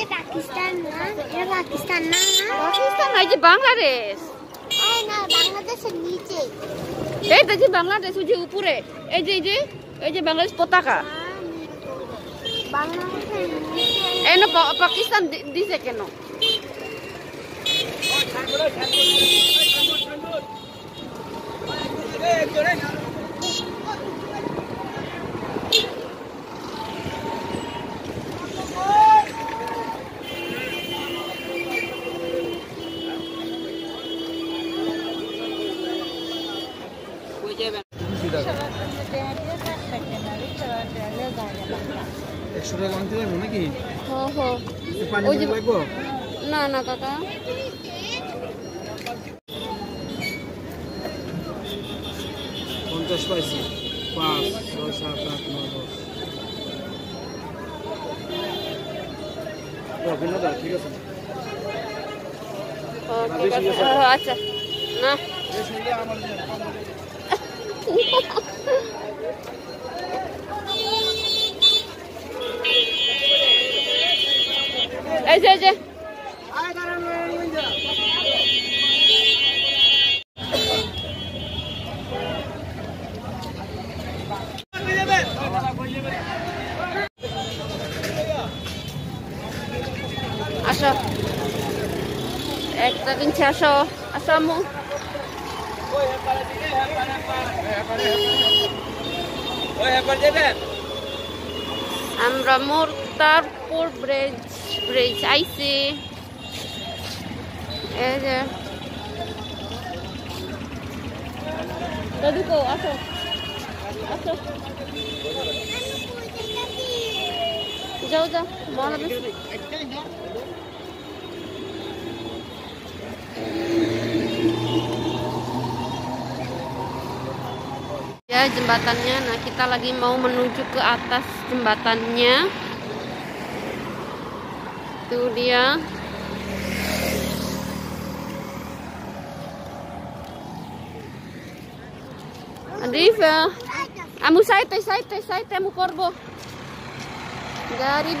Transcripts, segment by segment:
so je dah. Nah, ini Bangladesh. Oh je Pakistan na. Ya Pakistan na. Pakistan না, এই যে Bangladesh Ay na Bangladesh niche. এইটা যে বাংলাদেশ ওই যে উপরে এই যে এই যে এই যে বাংলাদেশ পতাকা Bangladesh niche. এই না পা- পাকিস্তান দি- দিছে কেন একশো টাকা আনতে যাব নাকি? না না কাকা। পঞ্চাশ পাইছি। পাঁচ ছয় সাত আট নয় দশ। আচ্ছা। না। এই যে যে। আসো। একটা কিনছে আসো। আসো আম্মু। আমরা Mortarpur bridge ব্রিজ আইছি এই যে দাদু কো আসো আসো যাও যাও মহানবী Ya jembatannya, nah kita lagi mau menuju ke atas jembatannya. Itu dia. Arriva. Amu saite, saite, saite, amu korbo. Dari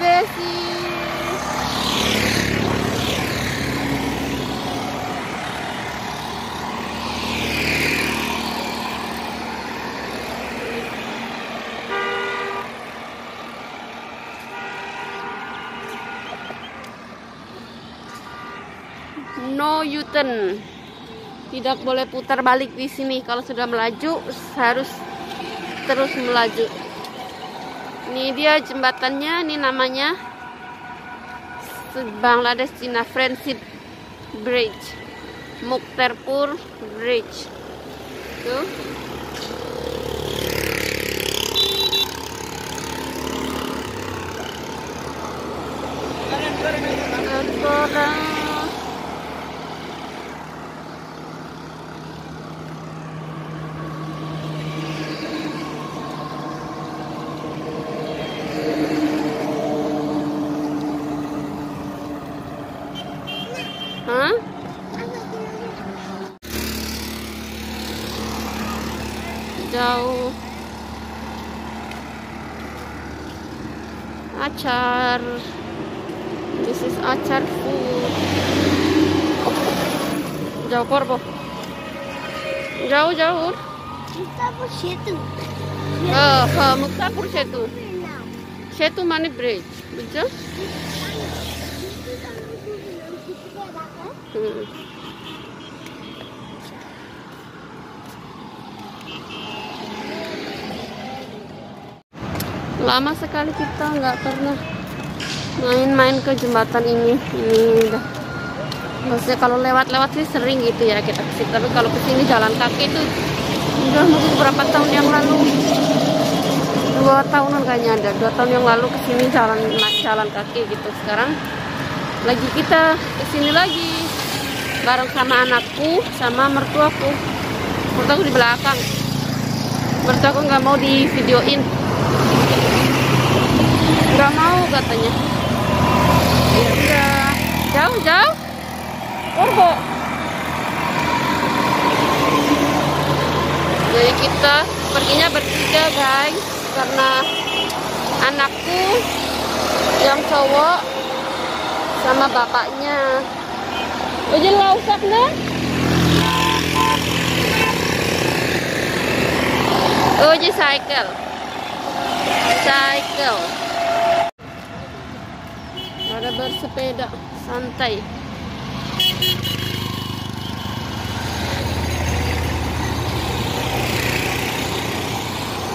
U-turn. tidak boleh putar balik di sini. Kalau sudah melaju harus terus melaju. Ini dia jembatannya ini namanya Bangladesh Cina Friendship Bridge. Mukterpur Bridge. Tuh Sekarang Hah? Jauh. Acar. This is acar food. Jauh korbo. Jauh jauh. Kita pun situ. Oh, oh, Muktapur Setu. Setu mana bridge, betul? Hmm. Lama sekali kita nggak pernah main-main ke jembatan ini. Ini udah. Maksudnya kalau lewat-lewat sih sering gitu ya kita ke sini. Tapi kalau ke sini jalan kaki itu udah mungkin beberapa tahun yang lalu. Dua tahunan kayaknya ada. Dua tahun yang lalu ke sini jalan jalan kaki gitu. Sekarang lagi kita ke sini lagi bareng sama anakku sama mertuaku mertuaku di belakang mertuaku nggak mau di videoin nggak mau katanya ya udah jauh jauh Orbo jadi kita perginya bertiga guys karena anakku yang cowok sama bapaknya Udah lausak na? Oh, di cycle. Cycle. Ada bersepeda santai.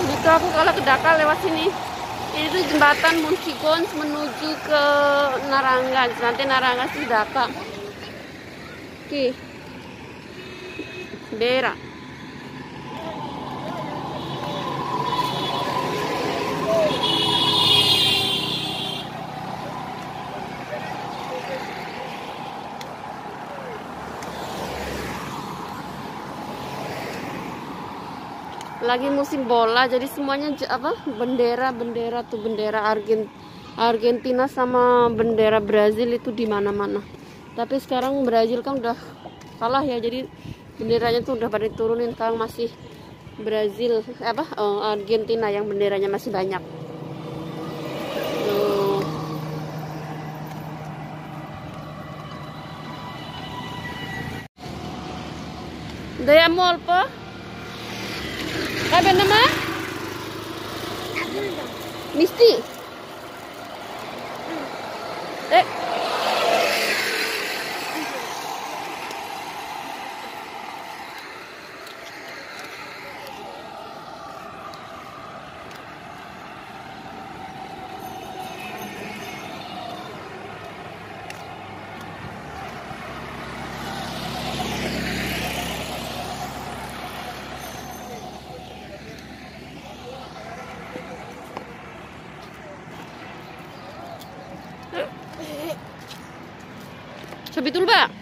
Itu aku kalau ke Dakar lewat sini. Ini tuh jembatan Munchigons menuju ke Narangan. Nanti Narangan sih Dakar. Oke. Bera. Lagi musim bola, jadi semuanya apa bendera-bendera tuh bendera Argen Argentina sama bendera Brazil itu di mana-mana. Tapi sekarang Brazil kan udah kalah ya, jadi benderanya tuh udah pada turunin. Sekarang masih Brazil apa oh, Argentina yang benderanya masih banyak. Daya mall po? Kabe naman? Misti. Sabi tulba.